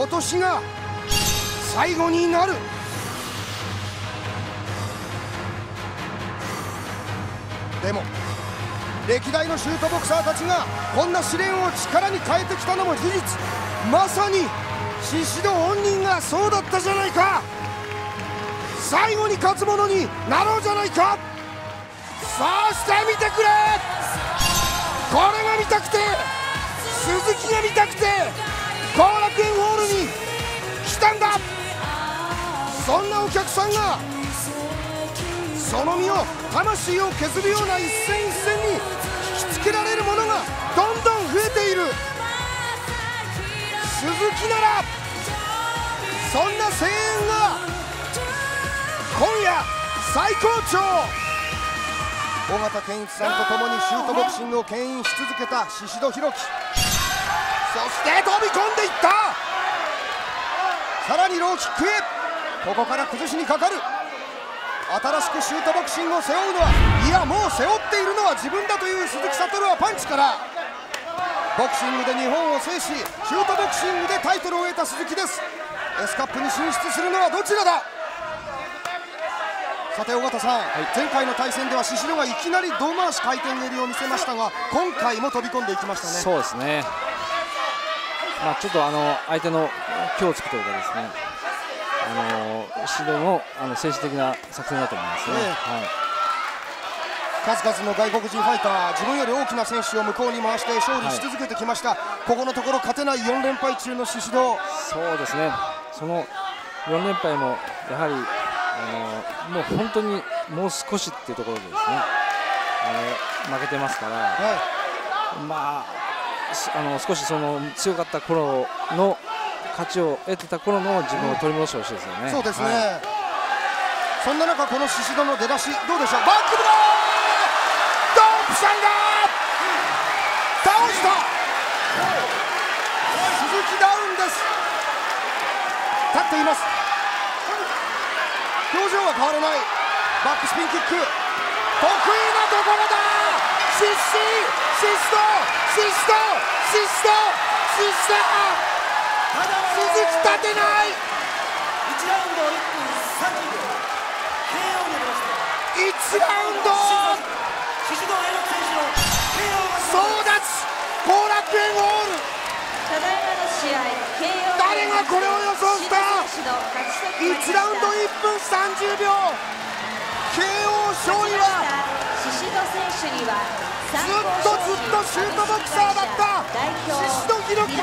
今年が最後になる。でも歴代のシュートボクサーたちがこんな試練を力に変えてきたのも事実。まさに宍戸本人がそうだったじゃないか。最後に勝つ者になろうじゃないか。さあして見てくれ。これが見たくて鈴木が見たくて。後楽園ホールに来たんだ。そんなお客さんがその身を魂を削るような一戦一戦に引きつけられるものがどんどん増えている。鈴木ならそんな声援が今夜最高潮。尾形健一さんと共にシュートボクシングを牽引し続けた宍戸弘樹。そして飛び込んでいった。さらにローキックへ。ここから崩しにかかる。新しくシュートボクシングを背負うのはいやもう背負っているのは自分だという鈴木悟はパンチから。ボクシングで日本を制しシュートボクシングでタイトルを得た鈴木です。S カップに進出するのはどちらだ？さて尾形さん、はい、前回の対戦では宍戸がいきなり胴回し回転蹴りを見せましたが今回も飛び込んでいきましたね。そうですねまあちょっとあの相手の気をつくというかですね。あの指導のあの政治的な作戦だと思いますね、はい、数々の外国人ファイター自分より大きな選手を向こうに回して勝利し続けてきました、はい、ここのところ勝てない4連敗中の宍戸そうですね。その4連敗もやはりあのもう本当にもう少しっていうところでですね。あの負けてますから、はい、まああの少しその強かった頃の勝ちを得てた頃の自分を取り戻してほしいですよね、そうですね、はい、そんな中この宍戸の出だしどうでしょう？バックブロードンピシャンが倒した！鈴木ダウンです。立っています。表情は変わらない。バックスピンキック。得意なところだ！シッシストシストシストシスト鈴木立てない1ラウンド1分30秒 KO になりました1ラウンド宍戸選手の KO が争奪後楽園ホールただいまの試合 KO 誰がこれを予想した1ラウンド1分30秒 KO 勝利はずっとずっとシュートボクサーだった宍戸弘樹